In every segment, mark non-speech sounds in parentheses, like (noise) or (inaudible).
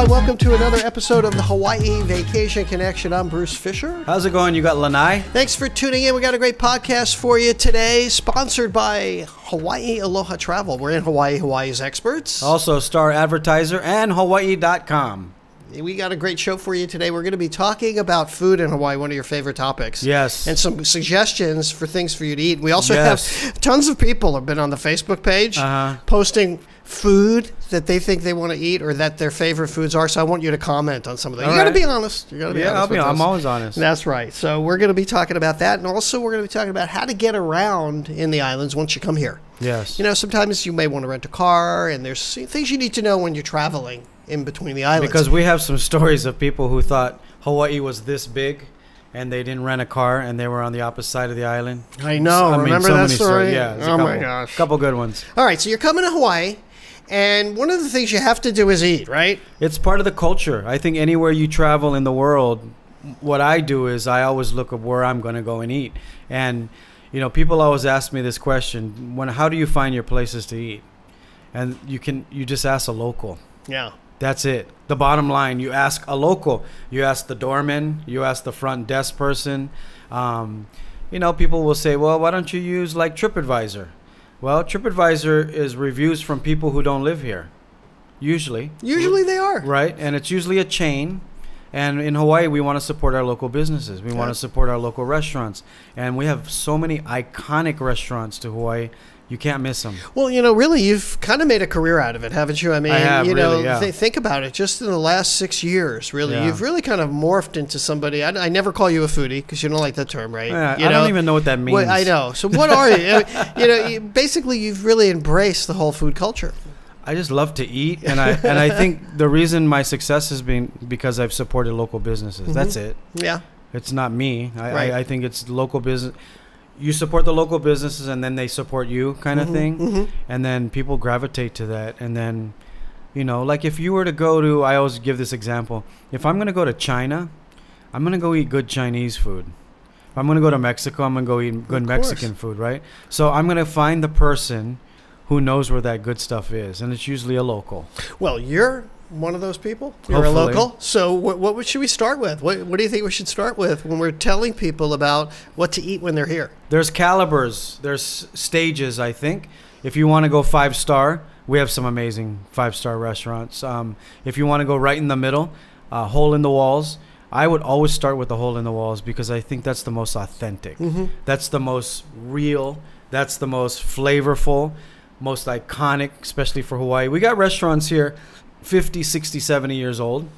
Aloha, welcome to another episode of the Hawaii Vacation Connection. I'm Bruce Fisher. How's it going? You got Lanai? Thanks for tuning in. We got a great podcast for you today, sponsored by Hawaii Aloha Travel. We're in Hawaii, Hawaii's experts. Also, Star Advertiser and Hawaii.com. We got a great show for you today. We're going to be talking about food in Hawaii, one of your favorite topics. Yes. And some suggestions for things for you to eat. We also Yes. have tons of people have been on the Facebook page Uh-huh. posting food that they think they want to eat or that their favorite foods are. So I want you to comment on some of that. All You got to right. be honest. You got to be Yeah, honest. I'll be, with I'm always honest. That's right. So we're going to be talking about that, and also we're going to be talking about how to get around in the islands once you come here. yes. You know, sometimes you may want to rent a car, and there's things you need to know when you're traveling in between the islands. because we have some stories of people who thought Hawaii was this big and they didn't rent a car and they were on the opposite side of the island. I know. I mean, Remember so that story? stories. Yeah. Oh my couple- gosh. Couple good ones. All right, so you're coming to Hawaii, and one of the things you have to do is eat, right? It's part of the culture. I think anywhere you travel in the world, what I do is I always look at where I'm going to go and eat. And you know, people always ask me this question: When how do you find your places to eat? And you can you just ask a local. Yeah. That's it. The bottom line, you ask a local, you ask the doorman, you ask the front desk person. Um, you know, people will say, well, why don't you use like TripAdvisor? Well, TripAdvisor is reviews from people who don't live here, usually. Usually they are. Right? And it's usually a chain. And in Hawaii, we want to support our local businesses. We want to support our local restaurants. And we have so many iconic restaurants to Hawaii. You can't miss them. Well, you know, really, you've kind of made a career out of it, haven't you? I mean, I have, you know, really, yeah. th- think about it. Just in the last six years, really, Yeah. you've really kind of morphed into somebody. I, I never call you a foodie because you don't like that term, right? Yeah, you I don't even know what that means. Well, I know. So what are you? (laughs) I mean, you know, you, basically, you've really embraced the whole food culture. I just love to eat, and I (laughs) and I think the reason my success has been because I've supported local businesses. Mm-hmm. That's it. Yeah. It's not me. I, Right. I, I think it's local business. You support the local businesses, and then they support you, kind of thing. hmm And then people gravitate to that, and then, you know, like if you were to go to, I always give this example. If I'm gonna go to China, I'm gonna go eat good Chinese food. If I'm gonna go to Mexico, I'm gonna go eat good Mexican food, right? So I'm gonna find the person who knows where that good stuff is, and it's usually a local. Well, you're one of those people. You're a local. So what, what should we start with? What, what do you think we should start with when we're telling people about what to eat when they're here? There's calibers, there's stages, I think. If you want to go five star, we have some amazing five star restaurants. Um, if you want to go right in the middle, uh, hole in the walls, I would always start with the hole in the walls because I think that's the most authentic. Mm-hmm. That's the most real. That's the most flavorful, most iconic, especially for Hawaii. We got restaurants here 50, 60, 70 years old,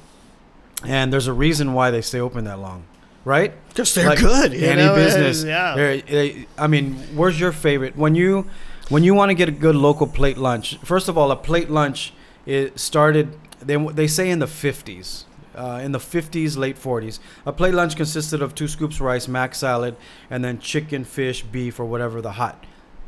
and there's a reason why they stay open that long, right? Because they're Like good. Any know? business. Yeah. They're- they- I mean, where's your favorite when you when you want to get a good local plate lunch? First of all, a plate lunch it started. They they say in the fifties. Uh, in the 50s, late 40s, a plate lunch consisted of two scoops rice, mac salad, and then chicken, fish, beef, or whatever the hot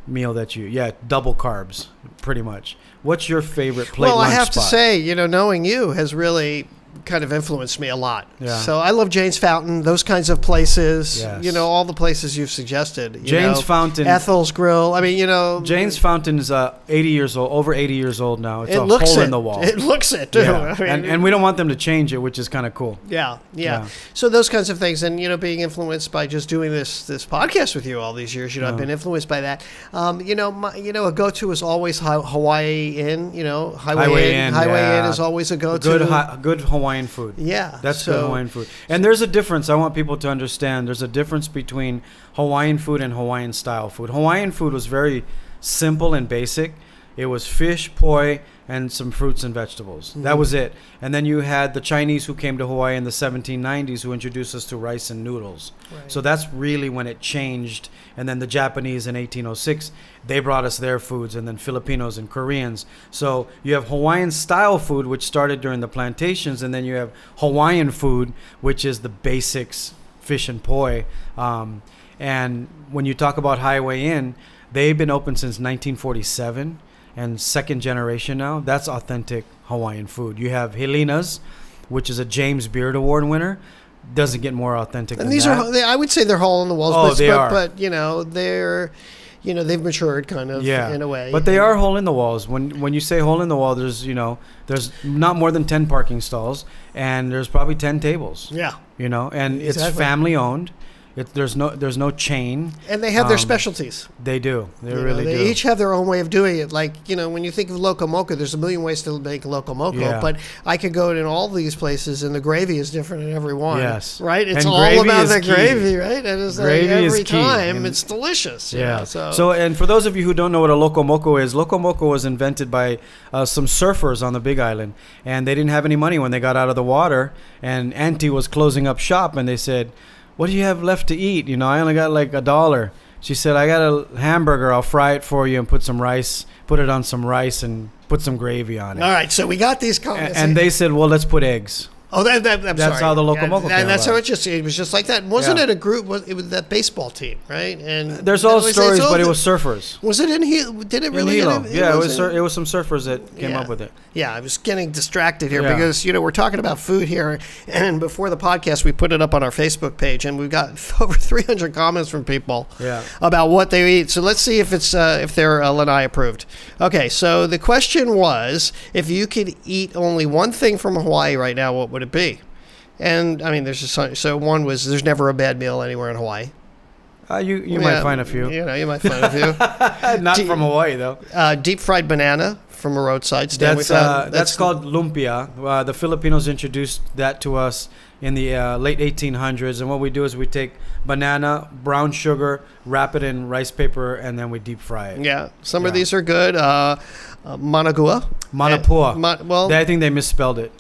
meal that you. Yeah, double carbs, pretty much. What's your favorite plate well, I have to say, you know, knowing you has really kind of influenced me a lot. Yeah. So I love Jane's Fountain, those kinds of places. Yes. You know, all the places you've suggested. you Jane's know, Fountain. Ethel's Grill. I mean, you know, Jane's Fountain is uh, 80 years old, over 80 years old now. It's it a looks hole it. in the wall. It looks it too. Yeah. (laughs) I mean, and, and we don't want them to change it, which is kind of cool. Yeah, yeah, Yeah. So those kinds of things, and you know, being influenced by just doing this this podcast with you all these years, you know, I've been influenced by that. Um, you know, my, you know, a go to is always Hawaii Inn. You know, Highway, Highway Inn. Inn, Highway. Inn is always a go to. Good, hi- good Hawaiian food. yeah, That's so, good Hawaiian food. And there's a difference. I want people to understand. There's a difference between Hawaiian food and Hawaiian style food. Hawaiian food was very simple and basic. It was fish, poi, and some fruits and vegetables. That Mhm. was it. And then you had the Chinese who came to Hawaii in the 1790s who introduced us to rice and noodles. Right. So that's really when it changed. And then the Japanese in 1806, they brought us their foods, and then Filipinos and Koreans. So you have Hawaiian style food, which started during the plantations, and then you have Hawaiian food, which is the basics fish and poi. Um, and when you talk about Highway Inn, they've been open since 1947 and second generation now. That's authentic Hawaiian food. You have Helena's, which is a James Beard Award winner. Doesn't get more authentic and than these that. are, I would say they're hole in the walls, Oh, but, they but, are. but you know, they're, you know they've matured kind of yeah, in a way. But they are hole in the walls. When when you say hole in the wall, there's you know there's not more than ten parking stalls, and there's probably ten tables. yeah, You know, and it's family owned. It, there's no there's no chain. and they have their Um, specialties. They do. They You know, really they do. each have their own way of doing it. Like you know, when you think of loco moco, there's a million ways to make loco moco. Yeah. But I could go in all these places, and the gravy is different in every one. Yes. right. It's And all about the key. gravy, right? And it's Gravy like every time And- it's delicious. Yeah. know, so, So, and for those of you who don't know what a loco moco is, loco moco was invented by uh, some surfers on the Big Island, and they didn't have any money when they got out of the water. And Auntie was closing up shop, and they said, "What do you have left to eat? You know, I only got like a dollar." She said, "I got a hamburger. I'll fry it for you and put some rice, put it on some rice, and put some gravy on it." all right. So we got these comments. and they said, "Well, let's put eggs." Oh, that, that, I'm That's sorry. how the Loco Yeah, came That's how about. it just it was just like that. Wasn't Yeah. it a group? Was it was that baseball team, right? And There's all stories, but it was surfers. Was it in here? Did it In really? Hilo. get in- yeah, it was in- sur- it was some surfers that came Yeah. up with it. Yeah, I was getting distracted here Yeah. because you know we're talking about food here, and before the podcast we put it up on our Facebook page, and we've got (laughs) over 300 comments from people Yeah. about what they eat. So let's see if it's uh, if they're uh, Lanai approved. Okay, so the question was if you could eat only one thing from Hawaii right now, what would it be? And I mean, there's just so- so one was there's never a bad meal anywhere in Hawaii. Uh, you you Yeah, might find a few. You know, you might find a few. (laughs) Not Do- from Hawaii though. uh, deep fried banana from a roadside stand. That's uh, that's called lumpia. Uh, the Filipinos introduced that to us in the uh, late 1800s, and what we do is we take banana, brown sugar, wrap it in rice paper, and then we deep fry it. Yeah, some of these are good. Uh, uh, Managua. Manapua. Mon- well, They- I think they misspelled it.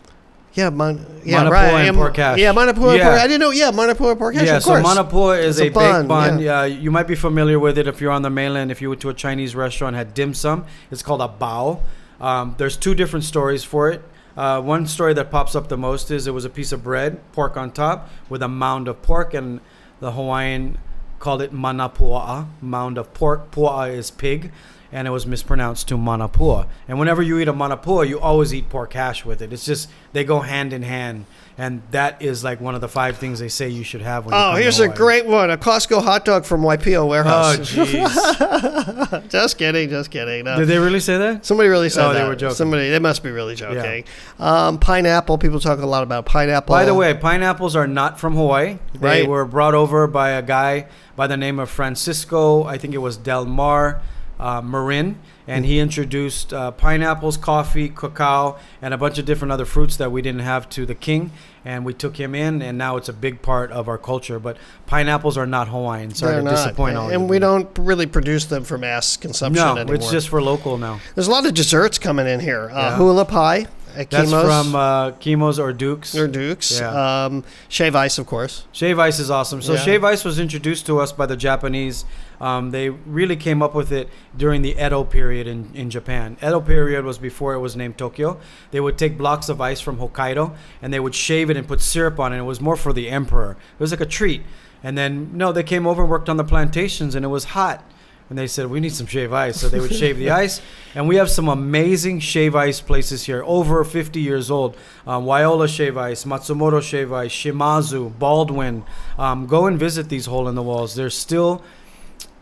Yeah, mon- yeah, Manapua right. and yeah, pork hash. Yeah, Manapua Yeah. pork. I didn't know. Yeah, Manapua and pork hash. yeah, of so course. manapua is a, a bun, baked bun. yeah. Yeah. you might be familiar with it if you're on the mainland. If you went to a Chinese restaurant had dim sum, it's called a bao. Um, there's two different stories for it. Uh, one story that pops up the most is it was a piece of bread, pork on top, with a mound of pork, and the Hawaiian called it manapua, mound of pork. Pua is pig, and it was mispronounced to manapua. And whenever you eat a manapua, you always eat pork hash with it. It's just they go hand in hand, and that is like one of the five things they say you should have when. you Oh, here's a great one: a Costco hot dog from Waipio warehouse. Oh, jeez. (laughs) just kidding, just kidding. No. Did they really say that? Somebody really said that. Oh, they that. were joking. Somebody, they must be really joking. Um, pineapple. People talk a lot about pineapple. By the way, pineapples are not from Hawaii. They Right. were brought over by a guy by the name of Francisco. I think it was Del Mar uh, Marin, and he introduced uh, pineapples, coffee, cacao, and a bunch of different other fruits that we didn't have to the king. And we took him in, and now it's a big part of our culture. But pineapples are not Hawaiian. Sorry They're to not. disappoint all and we don't really produce them for mass consumption No, anymore. it's just for local now. There's a lot of desserts coming in here. Uh, Yeah. Hula pie at That's Kimo's from uh, Kimos or Dukes. or Duke's. Yeah. Um, Shave Ice, of course. Shave ice is awesome. So Yeah. shave ice was introduced to us by the Japanese. Um, they really came up with it during the Edo period in, in Japan. Edo period was before it was named Tokyo. They would take blocks of ice from Hokkaido and they would shave it and put syrup on it. It was more for the emperor. It was like a treat. And then no, they came over and worked on the plantations and it was hot. And they said we need some shave ice, so they would shave the ice. (laughs) And we have some amazing shave ice places here, over 50 years old. Um, Waiola Shave Ice, Matsumoto Shave Ice, Shimazu, Baldwin. Um, go and visit these hole in the walls. They're still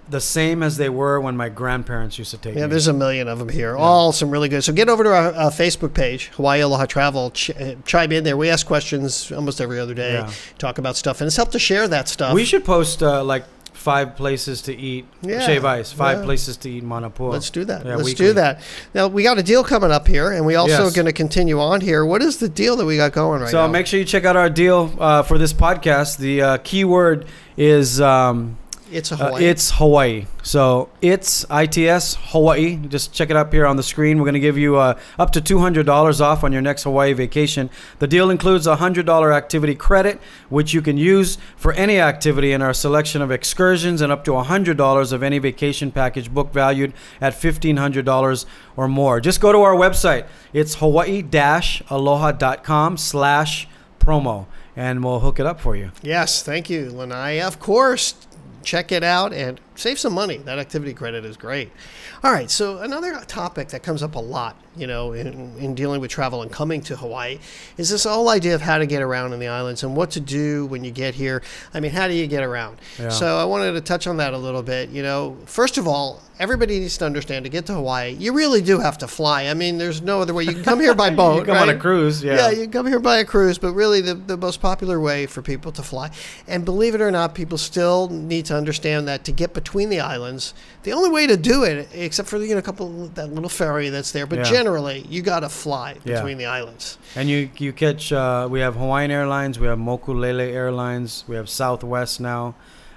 the same as they were when my grandparents used to take Yeah, me. there's a million of them here. All some really good. So get over to our uh, Facebook page, Hawaii Aloha Travel. Ch- uh, chime in there. We ask questions almost every other day. Yeah. Talk about stuff, and it's helped to share that stuff. we should post uh, like five places to eat Yeah, shave ice, five yeah. places to eat manapua. Let's do that. Yeah, Let's weekly. do that. Now we got a deal coming up here, and we also Yes. going to continue on here. What is the deal that we got going right now? so make sure you check out our deal uh, for this podcast. The uh, keyword is um, it's uh, Hawaii. it's Hawaii. So it's ITS Hawaii. Just check it up here on the screen. We're going to give you uh, up to $200 off on your next Hawaii vacation. The deal includes a $100 activity credit, which you can use for any activity in our selection of excursions, and up to $100 of any vacation package book valued at $1,500 or more. Just go to our website. It's hawaii-aloha.com slash promo, and we'll hook it up for you. yes, thank you, Lanai. Of course, check it out and save some money. That activity credit is great. All right, so another topic that comes up a lot, you know, in, in dealing with travel and coming to Hawaii is this whole idea of how to get around in the islands and what to do when you get here. I mean, how do you get around? Yeah. So I wanted to touch on that a little bit. You know, first of all, everybody needs to understand to get to Hawaii, you really do have to fly. I mean, there's no other way. You can come here by (laughs) boat. you come on a cruise, yeah. Yeah, you can come here by a cruise, but really the, the most popular way for people to fly. And believe it or not, people still need to understand that to get between the islands, the only way to do it, except for you know a couple that little ferry that's there, but Yeah. generally you got to fly Yeah. between the islands. And you you catch uh, we have Hawaiian Airlines, we have Mokulele Airlines, we have Southwest now,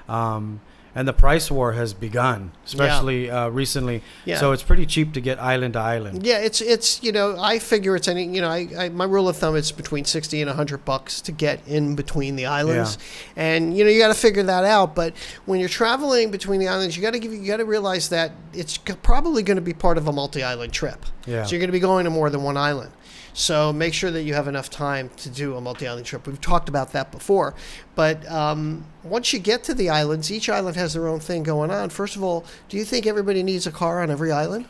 um, and the price war has begun, especially uh, recently. Yeah. So it's pretty cheap to get island to island. Yeah, it's it's you know I figure it's any you know I, I my rule of thumb is between sixty and hundred bucks to get in between the islands, yeah. and you know you got to figure that out. But when you're traveling between the islands, you got to give you got to realize that it's probably going to be part of a multi-island trip. Yeah. So you're going to be going to more than one island. So make sure that you have enough time to do a multi-island trip. We've talked about that before, but um, once you get to the islands, each island has their own thing going on. First of all, do you think everybody needs a car on every island?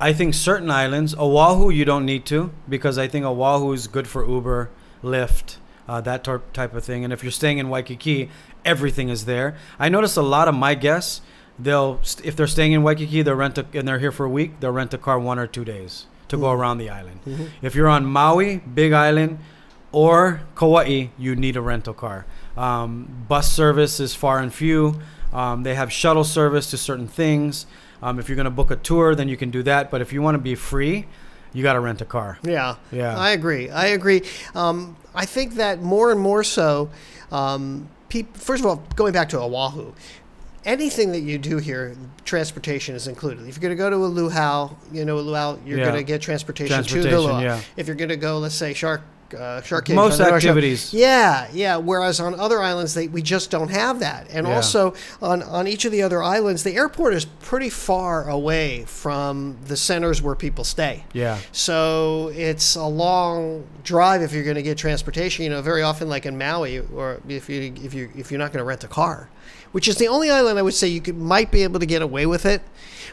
I think certain islands, Oahu, you don't need to because I think Oahu is good for Uber, Lyft, uh, that type of thing. And if you're staying in Waikiki, everything is there. I notice a lot of my guests, they'll if they're staying in Waikiki, they'll rent a, and they're here for a week, they'll rent a car one or two days to go around the island. If you're on Maui, Big Island, or Kauai, you need a rental car. Um, bus service is far and few. Um, they have shuttle service to certain things. Um, if you're going to book a tour, then you can do that. But if you want to be free, you got to rent a car. Yeah, Yeah. I agree. I agree. Um, I think that more and more so. Um, peop first of all, going back to Oahu, anything that you do here, transportation is included. If you're going to go to a luau, you know, a luau, you're Yeah. going to get transportation, to the luau. yeah. If you're going to go, let's say shark. Uh, shark Cage Most activities. Yeah, yeah. Whereas on other islands, they, we just don't have that. And Yeah. also on, on each of the other islands, the airport is pretty far away from the centers where people stay. Yeah. So it's a long drive if you're going to get transportation. You know, very often, like in Maui, or if you if you if you're not going to rent a car, which is the only island I would say you could might be able to get away with it,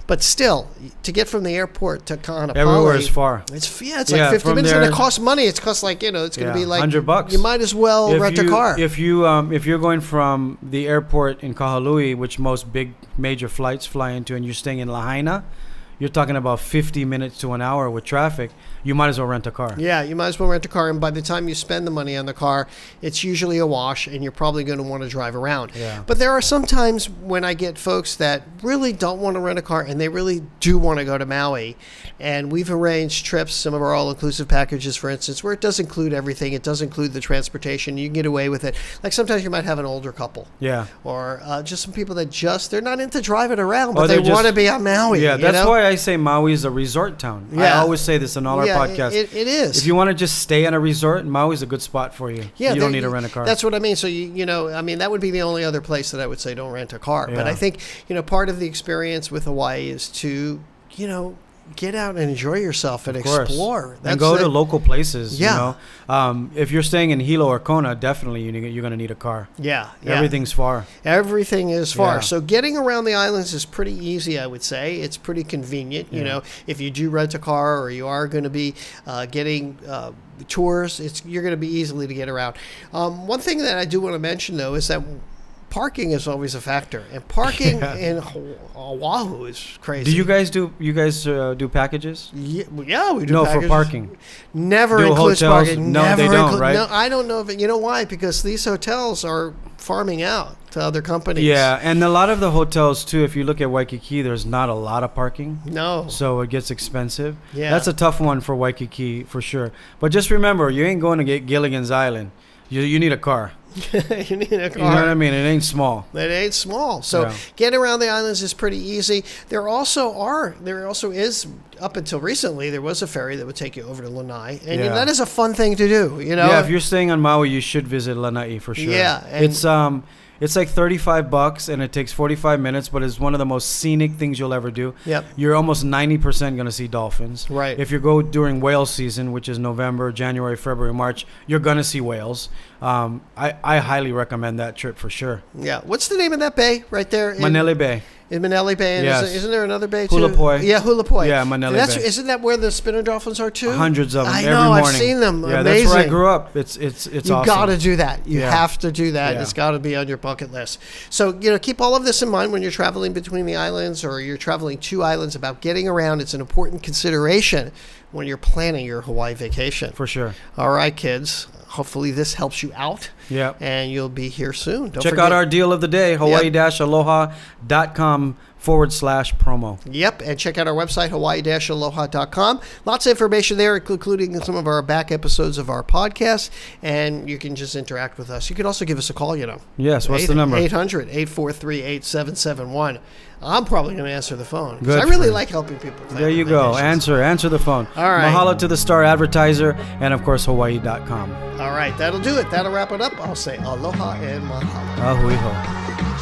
but still, to get from the airport to Kaanapali, Everywhere is far. It's yeah, it's Yeah, like 50 from minutes, and there- it costs money. It's cost like you know, it's going to Yeah, be like 100 bucks. You might as well if rent you, a car. If you um, if you're going from the airport in Kahului, which most big major flights fly into, and you're staying in Lahaina, you're talking about 50 minutes to an hour with traffic. You might as well rent a car. Yeah, you might as well rent a car, and by the time you spend the money on the car, it's usually a wash, and you're probably going to want to drive around. Yeah. But there are some times when I get folks that really don't want to rent a car, and they really do want to go to Maui, and we've arranged trips, some of our all-inclusive packages, for instance, where it does include everything. It does include the transportation. You can get away with it. Like sometimes you might have an older couple. Yeah. Or uh, just some people that just they're not into driving around, but they want to be on Maui. Yeah, you that's know? why I say Maui is a resort town. I always say this in all yeah, our podcasts. It, it is. if you want to just stay in a resort, Maui's a good spot for you. Yeah, you don't need to rent a car. That's what I mean. So you you know, I mean, that would be the only other place that I would say don't rent a car. But I think you know, part of the experience with Hawaii is to you know get out and enjoy yourself and explore. and go to local places. Yeah. You know, um, if you're staying in Hilo or Kona, definitely you need, you're going to need a car. yeah, yeah. Everything's far. Everything is far. Yeah. So getting around the islands is pretty easy, I would say. It's pretty convenient. You Yeah. know, if you do rent a car or you are going to be uh, getting uh, tours, it's you're going to be easily to get around. Um, one thing that I do want to mention though is that parking is always a factor, and parking (laughs) Yeah. in Oahu is crazy. Do you guys do you guys uh, do packages? Yeah, yeah, we do. No, for parking. Never Do includes hotels- parking. no, Never they don't, right? No, I don't know if it, you know why because these hotels are farming out to other companies. Yeah, and a lot of the hotels too. If you look at Waikiki, there's not a lot of parking. No. So it gets expensive. Yeah. That's a tough one for Waikiki for sure. But just remember, you ain't going to get Gilligan's Island. You, you need a car. (laughs) you need a car. You know what I mean? It ain't small. It ain't small. So Yeah. getting around the islands is pretty easy. There also are, there also is, up until recently, there was a ferry that would take you over to Lanai. And Yeah. that is a fun thing to do, you know? yeah, if you're staying on Maui, you should visit Lanai for sure. Yeah, it's um, it's like 35 bucks and it takes 45 minutes, but it's one of the most scenic things you'll ever do. Yep. You're almost 90% going to see dolphins. Right. If you go during whale season, which is November, January, February, March, you're going to see whales. Um, I, I highly recommend that trip for sure. Yeah. What's the name of that bay right there? in- Manele Bay. In Manele Bay, and Yes. isn't, isn't there another bay too? Hulopoe. Yeah, Hulopoe. Yeah, Manele that's, Bay. Isn't that where the spinner dolphins are too? Hundreds of them I every know. morning. I've seen them. Yeah, Amazing. that's where I grew up. It's it's it's You awesome. got to do that. You Yeah. have to do that. Yeah. It's got to be on your bucket list. So, you know, keep all of this in mind when you're traveling between the islands or you're traveling to islands about getting around. It's an important consideration when you're planning your Hawaii vacation. for sure. All right, kids. Hopefully, this helps you out Yeah. and you'll be here soon. Don't Check forget- out our deal of the day, hawaii-aloha.com forward slash promo. Yep, and check out our website, hawaii-aloha.com. Lots of information there, including some of our back episodes of our podcast, and you can just interact with us. You can also give us a call, you know. Yes, what's the number? 800 843 8771. I'm probably going to answer the phone. Good I really like helping people. There you go. Answer, answer the phone. All right. Mahalo to the star advertiser and of course Hawaii.com. All right, that'll do it. That'll wrap it up. I'll say aloha and mahalo. Ahui ho.